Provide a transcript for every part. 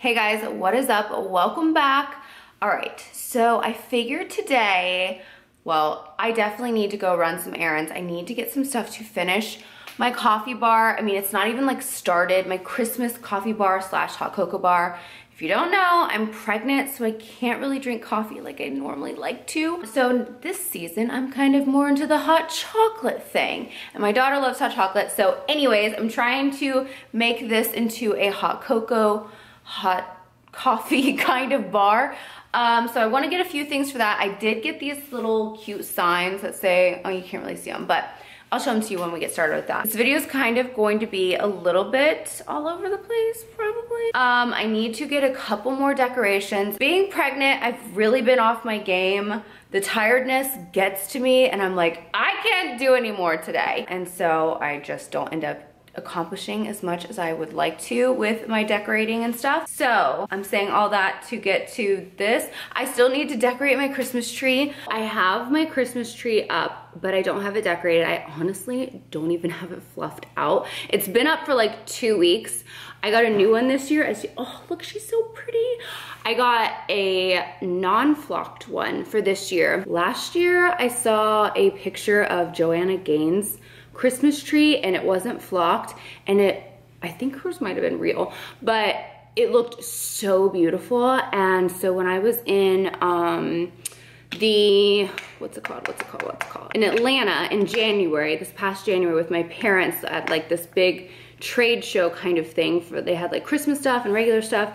Hey guys, what is up? Welcome back. All right, so I figured today, well, I definitely need to go run some errands. I need to get some stuff to finish my coffee bar. I mean, it's not even like started, my Christmas coffee bar slash hot cocoa bar. If you don't know, I'm pregnant, so I can't really drink coffee like I normally like to. So this season, I'm kind of more into the hot chocolate thing. And my daughter loves hot chocolate. So anyways, I'm trying to make this into a hot cocoa hot coffee kind of bar. Um, so I want to get a few things for that. I did get these little cute signs that say, oh, you can't really see them, but I'll show them to you when we get started with that. This video is kind of going to be a little bit all over the place, probably. Um, I need to get a couple more decorations. Being pregnant, I've really been off my game. The tiredness gets to me and I'm like, I can't do anymore today. And so I just don't end up accomplishing as much as I would like to with my decorating and stuff. So I'm saying all that to get to this. I still need to decorate my Christmas tree. I have my Christmas tree up, but I don't have it decorated. I honestly don't even have it fluffed out. It's been up for like two weeks. I got a new one this year. As you, oh, look, she's so pretty. I got a non-flocked one for this year. Last year, I saw a picture of Joanna Gaines Christmas tree and it wasn't flocked and it, I think hers might have been real, but it looked so beautiful. And so when I was in um, the, what's it called, what's it called, what's it called? In Atlanta in January, this past January with my parents at like this big trade show kind of thing. For They had like Christmas stuff and regular stuff.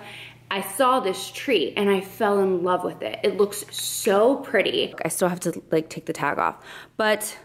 I saw this tree and I fell in love with it. It looks so pretty. I still have to like take the tag off, but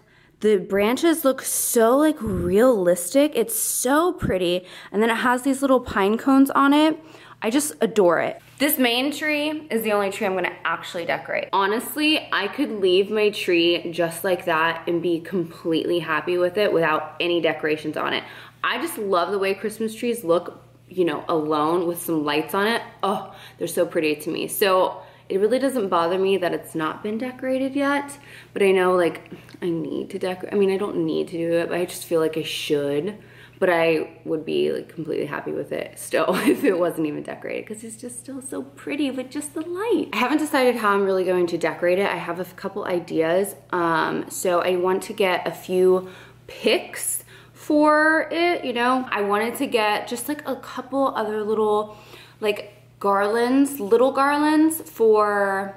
the branches look so like realistic. It's so pretty. And then it has these little pine cones on it. I just adore it. This main tree is the only tree I'm gonna actually decorate. Honestly, I could leave my tree just like that and be completely happy with it without any decorations on it. I just love the way Christmas trees look, you know, alone with some lights on it. Oh, they're so pretty to me. So it really doesn't bother me that it's not been decorated yet, but I know like I need to decorate. I mean, I don't need to do it, but I just feel like I should. But I would be like completely happy with it still if it wasn't even decorated because it's just still so pretty with just the light. I haven't decided how I'm really going to decorate it. I have a couple ideas. Um, so I want to get a few picks for it, you know. I wanted to get just like a couple other little like garlands, little garlands for,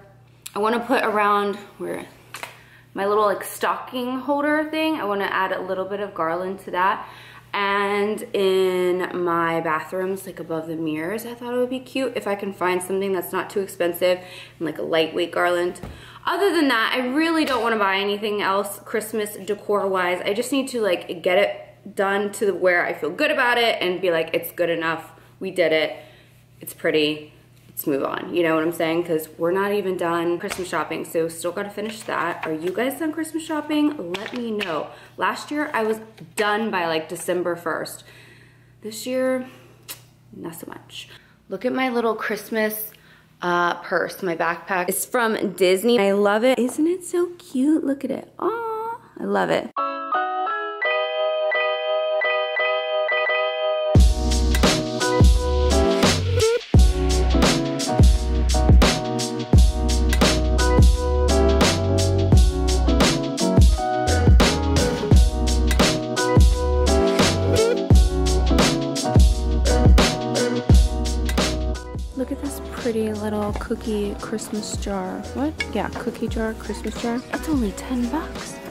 I wanna put around, where, my little like stocking holder thing. I wanna add a little bit of garland to that. And in my bathrooms, like above the mirrors, I thought it would be cute if I can find something that's not too expensive and like a lightweight garland. Other than that, I really don't wanna buy anything else Christmas decor wise. I just need to like get it done to the where I feel good about it and be like, it's good enough, we did it it's pretty, let's move on. You know what I'm saying? Because we're not even done Christmas shopping, so still gotta finish that. Are you guys done Christmas shopping? Let me know. Last year, I was done by like December 1st. This year, not so much. Look at my little Christmas uh, purse, my backpack. It's from Disney. I love it. Isn't it so cute? Look at it. Oh, I love it. Cookie Christmas jar. What? Yeah, cookie jar, Christmas jar. That's only 10 bucks.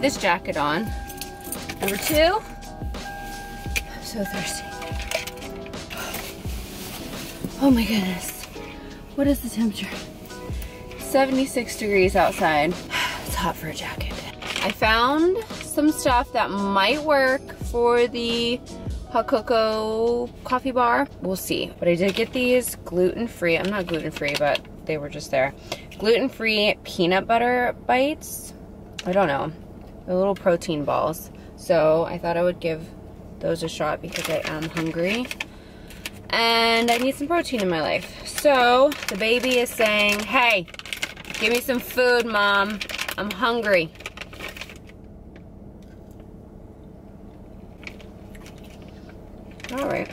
Need this jacket on. Number two, I'm so thirsty. Oh my goodness. What is the temperature? 76 degrees outside. It's hot for a jacket. I found some stuff that might work for the hot cocoa coffee bar. We'll see. But I did get these gluten-free. I'm not gluten-free, but they were just there. Gluten-free peanut butter bites. I don't know. The little protein balls. So I thought I would give those a shot because I am hungry. And I need some protein in my life. So the baby is saying, hey, give me some food, mom. I'm hungry. All right.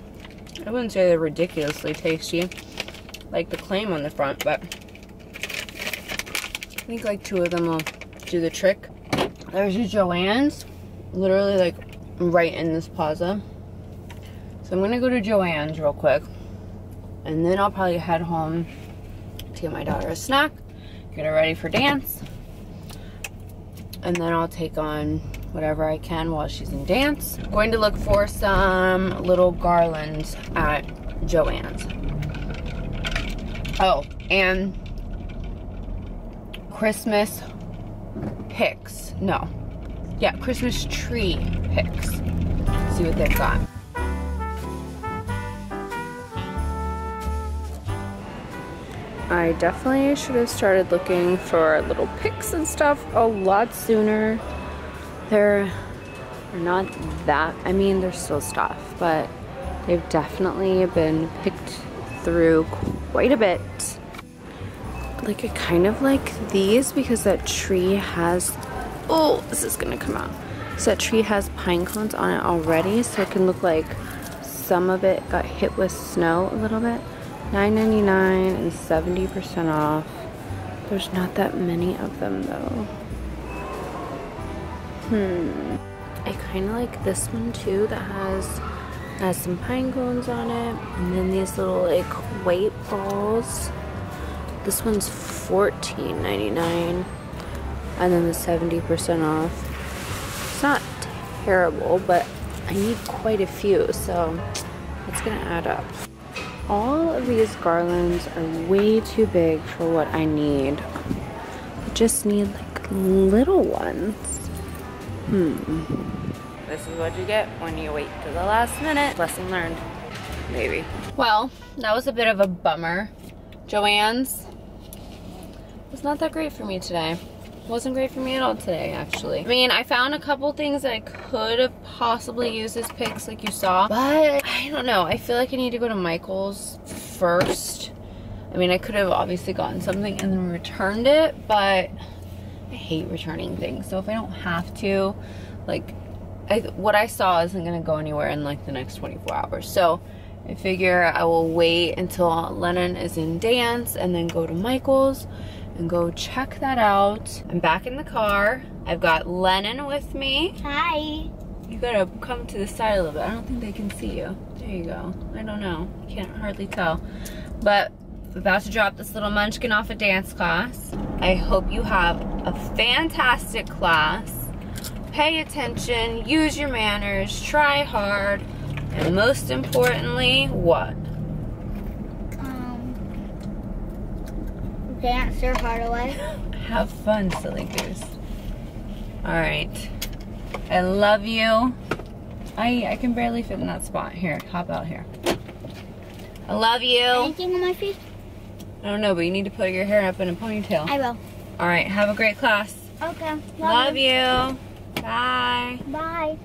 I wouldn't say they're ridiculously tasty, like the claim on the front, but I think like two of them will do the trick. There's a Joann's, literally like right in this plaza. So I'm gonna go to Joann's real quick, and then I'll probably head home to get my daughter a snack, get her ready for dance, and then I'll take on whatever I can while she's in dance. I'm going to look for some little garlands at Joann's. Oh, and Christmas picks. No. Yeah, Christmas tree picks. See what they've got. I definitely should have started looking for little picks and stuff a lot sooner they're, they're not that, I mean, they're still stuff, but they've definitely been picked through quite a bit. Like I kind of like these because that tree has, oh, this is gonna come out. So that tree has pine cones on it already, so it can look like some of it got hit with snow a little bit. $9.99 and 70% off. There's not that many of them though. Hmm. I kind of like this one too that has has some pine cones on it and then these little like white balls. This one's $14.99 and then the 70% off. It's not terrible, but I need quite a few, so it's gonna add up. All of these garlands are way too big for what I need. I just need like little ones. Hmm. This is what you get when you wait to the last minute. Lesson learned. Maybe. Well, that was a bit of a bummer. Joann's was not that great for me today. Wasn't great for me at all today, actually. I mean, I found a couple things that I could have possibly used as picks like you saw, but I don't know. I feel like I need to go to Michael's first. I mean, I could have obviously gotten something and then returned it, but I hate returning things. So if I don't have to, like, I, what I saw isn't gonna go anywhere in like the next 24 hours. So I figure I will wait until Lennon is in dance and then go to Michael's and go check that out. I'm back in the car. I've got Lennon with me. Hi. You gotta come to the side a little bit. I don't think they can see you. There you go. I don't know. Can't hardly tell. But about to drop this little munchkin off a dance class. I hope you have a fantastic class. Pay attention, use your manners, try hard, and most importantly, what? Um, dance your heart away. Have fun, silly goose. All right. I love you. I I can barely fit in that spot. Here, hop out here. I love you. Anything on my face? I don't know, but you need to put your hair up in a ponytail. I will. All right, have a great class. Okay. Love, Love you. Bye. Bye.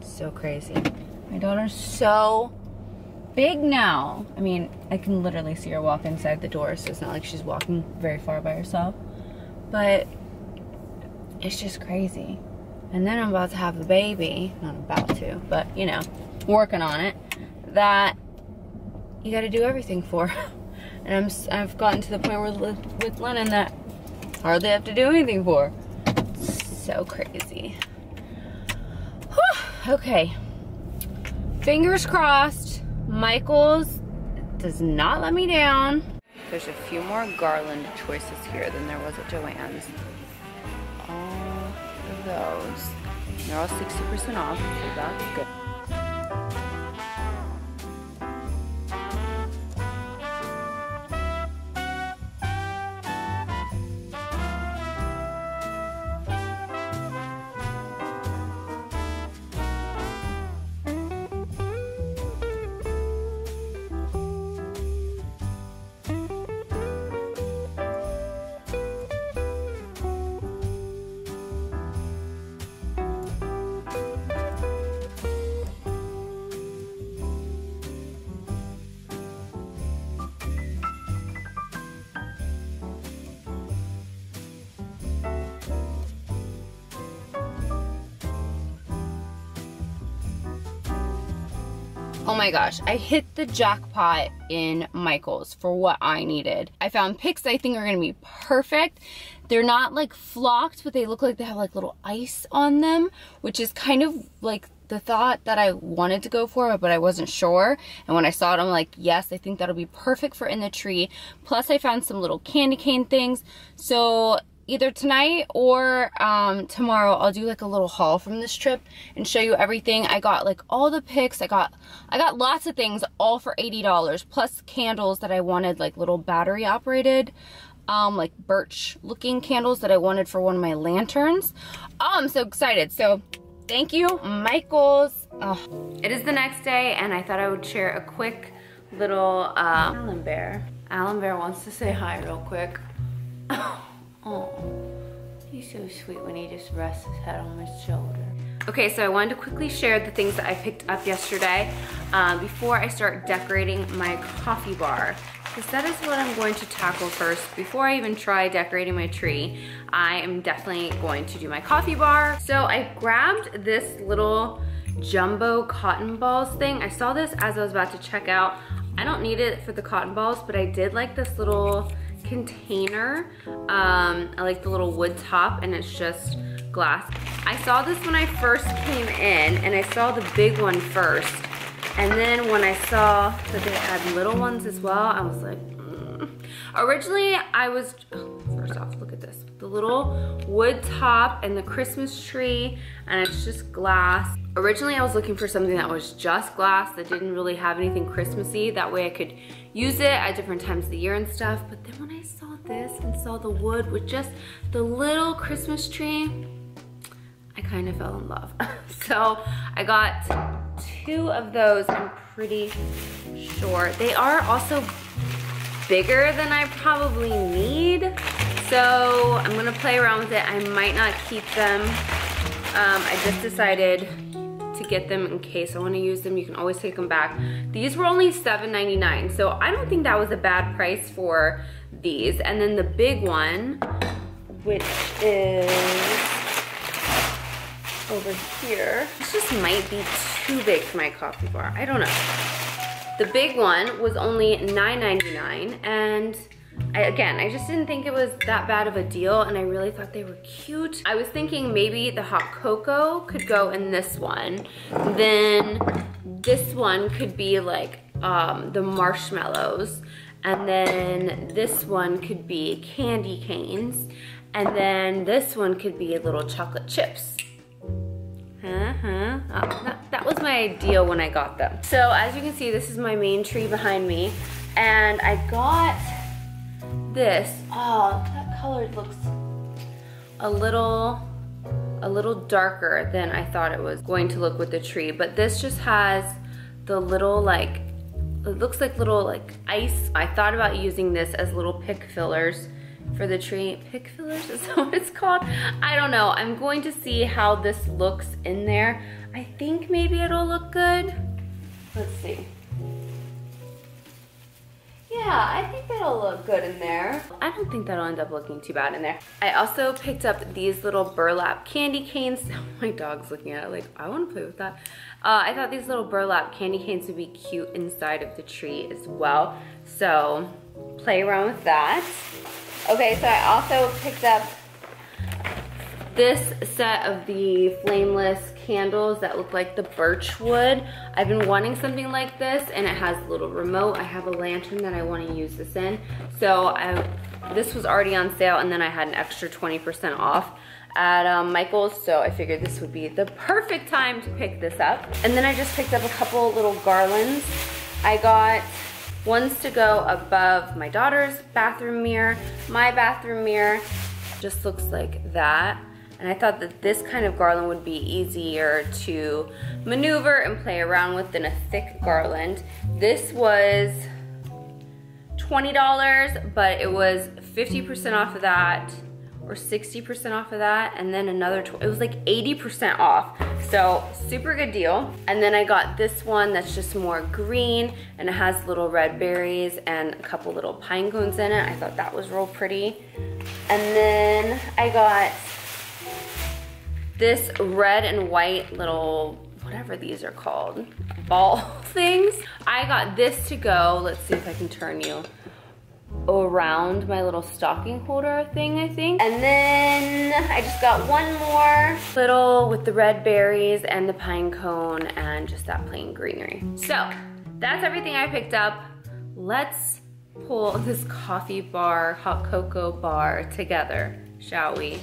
So crazy. My daughter's so big now. I mean, I can literally see her walk inside the door, so it's not like she's walking very far by herself. But it's just crazy. And then I'm about to have a baby. Not about to, but you know, working on it. That you got to do everything for. And I'm, I've gotten to the point where with Lennon that hardly have to do anything for. So crazy. Whew. Okay. Fingers crossed, Michaels does not let me down. There's a few more garland choices here than there was at Joann's. All of those. They're all 60% off, so that's good. My gosh, I hit the jackpot in Michaels for what I needed. I found picks I think are gonna be perfect. They're not like flocked, but they look like they have like little ice on them, which is kind of like the thought that I wanted to go for, but I wasn't sure. And when I saw it, I'm like, yes, I think that'll be perfect for in the tree. Plus I found some little candy cane things. So either tonight or um, tomorrow I'll do like a little haul from this trip and show you everything. I got like all the picks. I got I got lots of things all for $80 plus candles that I wanted like little battery operated um, like birch looking candles that I wanted for one of my lanterns. Oh, I'm so excited. So thank you, Michaels. Oh. It is the next day and I thought I would share a quick little uh, Alan Bear. Alan Bear wants to say hi real quick. Oh, he's so sweet when he just rests his head on my shoulder. Okay, so I wanted to quickly share the things that I picked up yesterday um, before I start decorating my coffee bar. Because that is what I'm going to tackle first. Before I even try decorating my tree, I am definitely going to do my coffee bar. So I grabbed this little jumbo cotton balls thing. I saw this as I was about to check out. I don't need it for the cotton balls, but I did like this little container. Um, I like the little wood top and it's just glass. I saw this when I first came in and I saw the big one first. And then when I saw that they had little ones as well, I was like, mm. Originally, I was, oh, first off, look at this. The little wood top and the Christmas tree and it's just glass. Originally, I was looking for something that was just glass that didn't really have anything Christmassy. That way I could use it at different times of the year and stuff. But then when I saw this and saw the wood with just the little Christmas tree, I kind of fell in love. so I got two of those, I'm pretty sure. They are also bigger than I probably need. So I'm gonna play around with it. I might not keep them. Um, I just decided get them in case I want to use them. You can always take them back. These were only $7.99, so I don't think that was a bad price for these. And then the big one, which is over here. This just might be too big for my coffee bar. I don't know. The big one was only $9.99 and I, again, I just didn't think it was that bad of a deal and I really thought they were cute. I was thinking maybe the hot cocoa could go in this one. Then this one could be like um, the marshmallows. And then this one could be candy canes. And then this one could be little chocolate chips. Uh-huh. Oh, that, that was my idea when I got them. So as you can see, this is my main tree behind me. And I got this, oh, that color looks a little, a little darker than I thought it was going to look with the tree. But this just has the little like, it looks like little like ice. I thought about using this as little pick fillers for the tree. Pick fillers is that what it's called? I don't know. I'm going to see how this looks in there. I think maybe it'll look good. Let's see. Yeah, I think that'll look good in there. I don't think that'll end up looking too bad in there. I also picked up these little burlap candy canes. My dog's looking at it like, I wanna play with that. Uh, I thought these little burlap candy canes would be cute inside of the tree as well. So play around with that. Okay, so I also picked up this set of the flameless candles that look like the birch wood. I've been wanting something like this and it has a little remote. I have a lantern that I wanna use this in. So I, this was already on sale and then I had an extra 20% off at um, Michael's, so I figured this would be the perfect time to pick this up. And then I just picked up a couple little garlands. I got ones to go above my daughter's bathroom mirror. My bathroom mirror just looks like that. And I thought that this kind of garland would be easier to maneuver and play around with than a thick garland. This was $20, but it was 50% off of that or 60% off of that and then another, it was like 80% off. So super good deal. And then I got this one that's just more green and it has little red berries and a couple little pine cones in it. I thought that was real pretty. And then I got this red and white little, whatever these are called, ball things. I got this to go. Let's see if I can turn you around my little stocking holder thing, I think. And then I just got one more little with the red berries and the pine cone and just that plain greenery. So that's everything I picked up. Let's pull this coffee bar, hot cocoa bar together, shall we?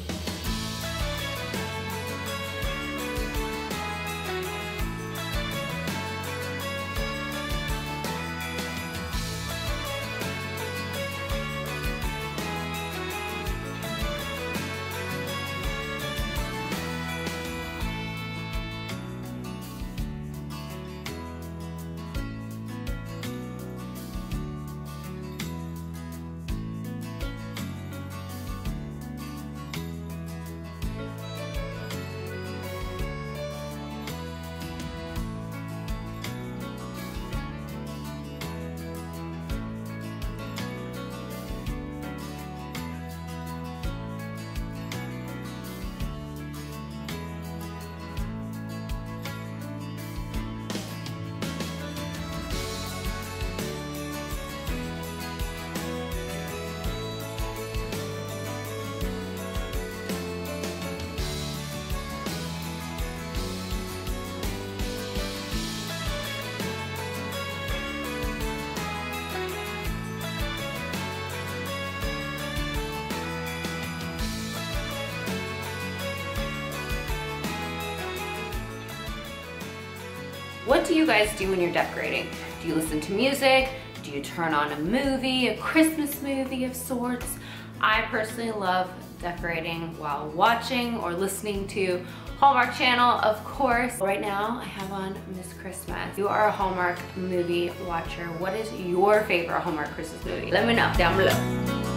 What do you guys do when you're decorating? Do you listen to music? Do you turn on a movie, a Christmas movie of sorts? I personally love decorating while watching or listening to Hallmark Channel, of course. Right now, I have on Miss Christmas. You are a Hallmark movie watcher. What is your favorite Hallmark Christmas movie? Let me know down below.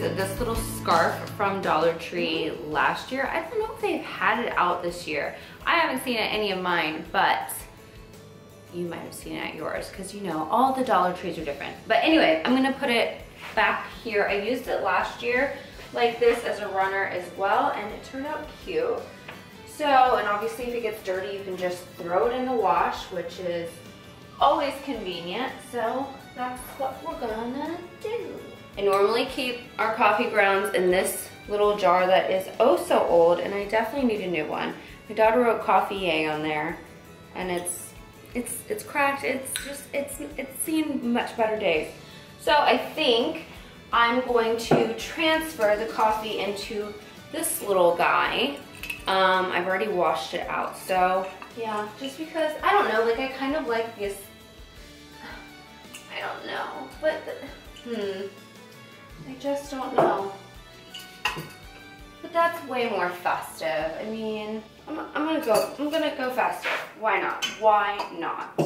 This little scarf from Dollar Tree last year. I don't know if they've had it out this year. I haven't seen it any of mine, but you might have seen it at yours because you know all the Dollar Trees are different. But anyway, I'm gonna put it back here. I used it last year like this as a runner as well and it turned out cute. So, and obviously if it gets dirty, you can just throw it in the wash, which is always convenient. So that's what we're gonna do. I normally keep our coffee grounds in this little jar that is oh so old and I definitely need a new one. My daughter wrote coffee a on there and it's it's it's cracked. It's just it's it's seen much better days. So I think I'm going to transfer the coffee into this little guy. Um, I've already washed it out. So yeah, just because I don't know, like I kind of like this. I don't know, but hmm. I just don't know. But that's way more festive. I mean, I'm, I'm gonna go, I'm gonna go festive. Why not? Why not?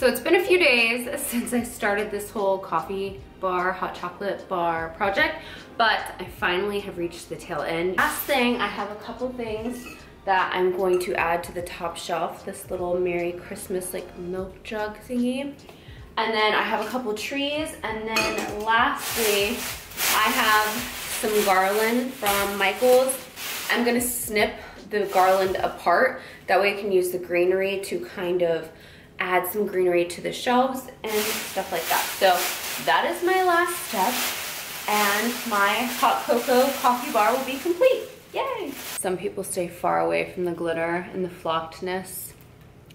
So it's been a few days since I started this whole coffee bar, hot chocolate bar project, but I finally have reached the tail end. Last thing, I have a couple things that I'm going to add to the top shelf, this little Merry Christmas like milk jug thingy. And then I have a couple trees, and then lastly, I have some garland from Michaels. I'm gonna snip the garland apart. That way I can use the greenery to kind of add some greenery to the shelves and stuff like that. So that is my last step and my hot cocoa coffee bar will be complete. Yay! Some people stay far away from the glitter and the flockedness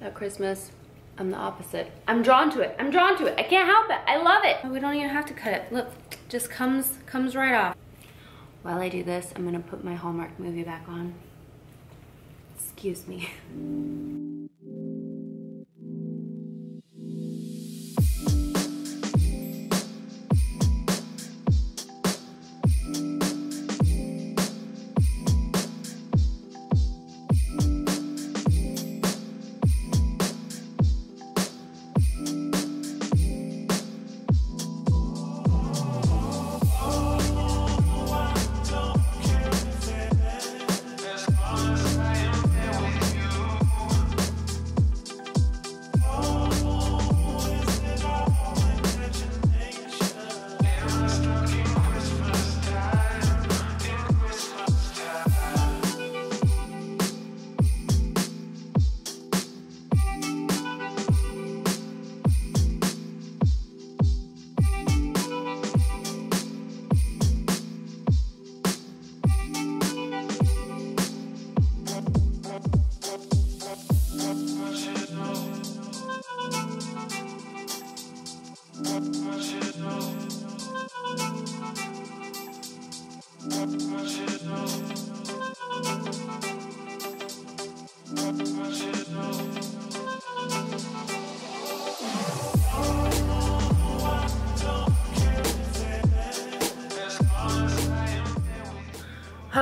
at Christmas. I'm the opposite. I'm drawn to it. I'm drawn to it. I can't help it. I love it. We don't even have to cut it. Look, just comes comes right off. While I do this, I'm gonna put my Hallmark movie back on. Excuse me.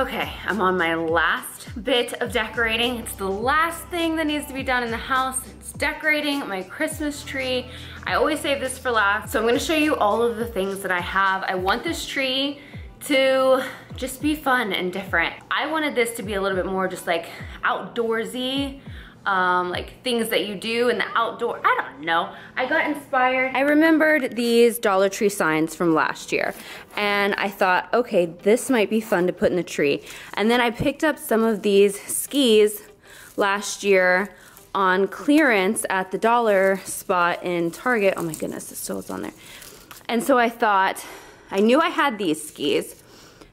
Okay, I'm on my last bit of decorating. It's the last thing that needs to be done in the house. It's decorating my Christmas tree. I always save this for last. So I'm gonna show you all of the things that I have. I want this tree to just be fun and different. I wanted this to be a little bit more just like outdoorsy um, like things that you do in the outdoor. I don't know. I got inspired. I remembered these Dollar Tree signs from last year and I thought, okay, this might be fun to put in the tree. And then I picked up some of these skis last year on clearance at the dollar spot in Target. Oh my goodness, it still is on there. And so I thought, I knew I had these skis.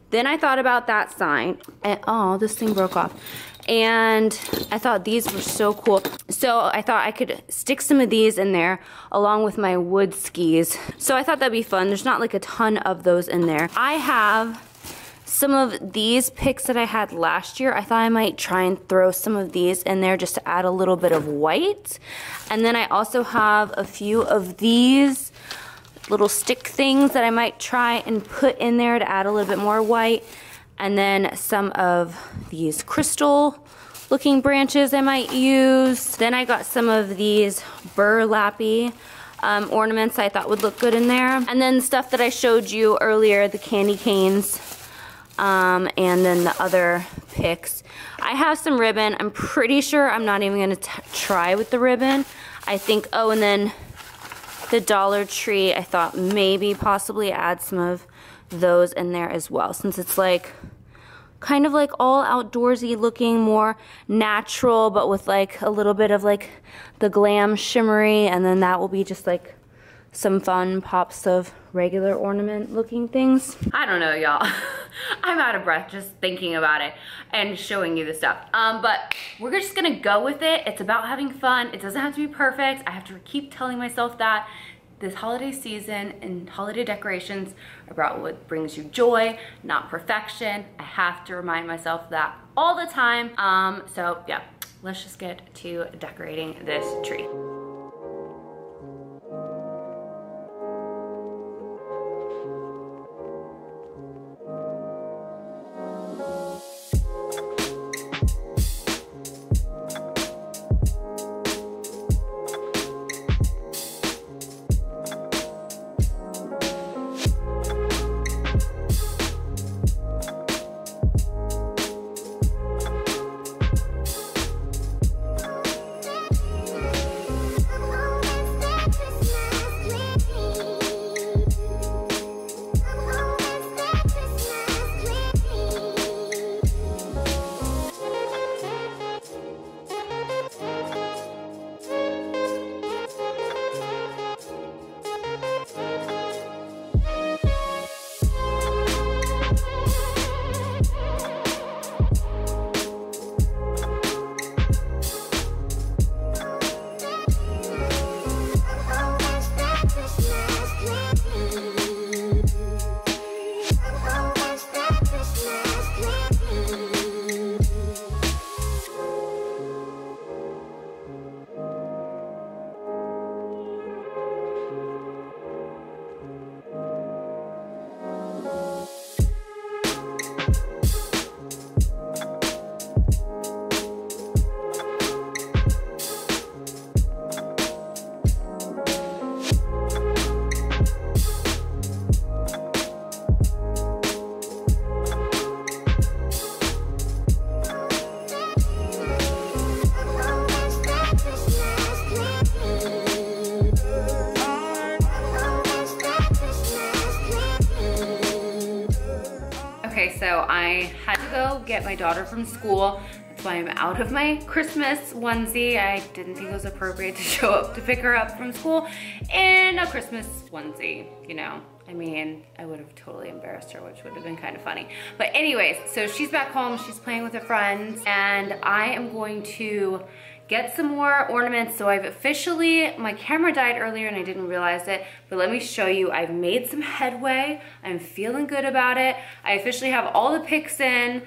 Then I thought about that sign and oh, this thing broke off and I thought these were so cool. So I thought I could stick some of these in there along with my wood skis. So I thought that'd be fun. There's not like a ton of those in there. I have some of these picks that I had last year. I thought I might try and throw some of these in there just to add a little bit of white. And then I also have a few of these little stick things that I might try and put in there to add a little bit more white and then some of these crystal looking branches I might use. Then I got some of these burlappy um, ornaments I thought would look good in there. And then stuff that I showed you earlier, the candy canes, um, and then the other picks. I have some ribbon. I'm pretty sure I'm not even gonna try with the ribbon. I think, oh, and then the Dollar Tree, I thought maybe possibly add some of those in there as well since it's like kind of like all outdoorsy looking more natural but with like a little bit of like the glam shimmery and then that will be just like some fun pops of regular ornament looking things. I don't know y'all. I'm out of breath just thinking about it and showing you the stuff. Um, but we're just gonna go with it. It's about having fun. It doesn't have to be perfect. I have to keep telling myself that this holiday season and holiday decorations are about what brings you joy, not perfection. I have to remind myself that all the time. Um, so yeah, let's just get to decorating this tree. Get my daughter from school. That's why I'm out of my Christmas onesie. I didn't think it was appropriate to show up to pick her up from school in a Christmas onesie, you know. I mean, I would have totally embarrassed her, which would have been kind of funny. But anyways, so she's back home, she's playing with her friends, and I am going to get some more ornaments. So I've officially, my camera died earlier and I didn't realize it, but let me show you, I've made some headway. I'm feeling good about it. I officially have all the picks in.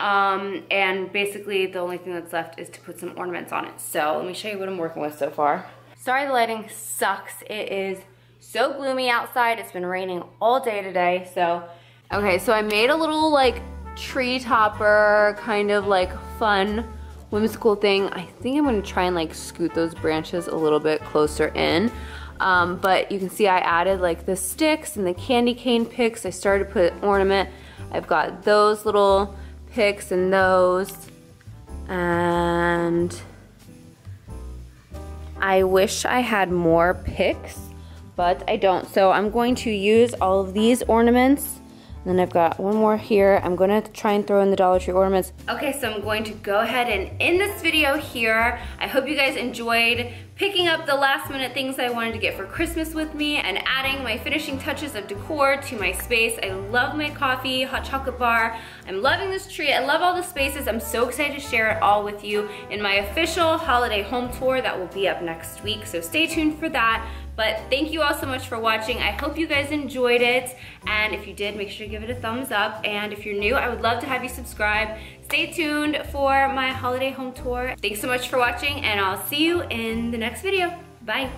Um, and basically the only thing that's left is to put some ornaments on it. So let me show you what I'm working with so far. Sorry the lighting sucks. It is so gloomy outside. It's been raining all day today. So, okay, so I made a little like tree topper kind of like fun whimsical thing. I think I'm gonna try and like scoot those branches a little bit closer in. Um, but you can see I added like the sticks and the candy cane picks. I started to put ornament. I've got those little picks and those. And I wish I had more picks, but I don't. So I'm going to use all of these ornaments then I've got one more here. I'm gonna try and throw in the Dollar Tree ornaments. Okay, so I'm going to go ahead and end this video here. I hope you guys enjoyed picking up the last minute things I wanted to get for Christmas with me and adding my finishing touches of decor to my space. I love my coffee, hot chocolate bar. I'm loving this tree. I love all the spaces. I'm so excited to share it all with you in my official holiday home tour that will be up next week. So stay tuned for that. But thank you all so much for watching. I hope you guys enjoyed it. And if you did, make sure to give it a thumbs up. And if you're new, I would love to have you subscribe. Stay tuned for my holiday home tour. Thanks so much for watching and I'll see you in the next video. Bye.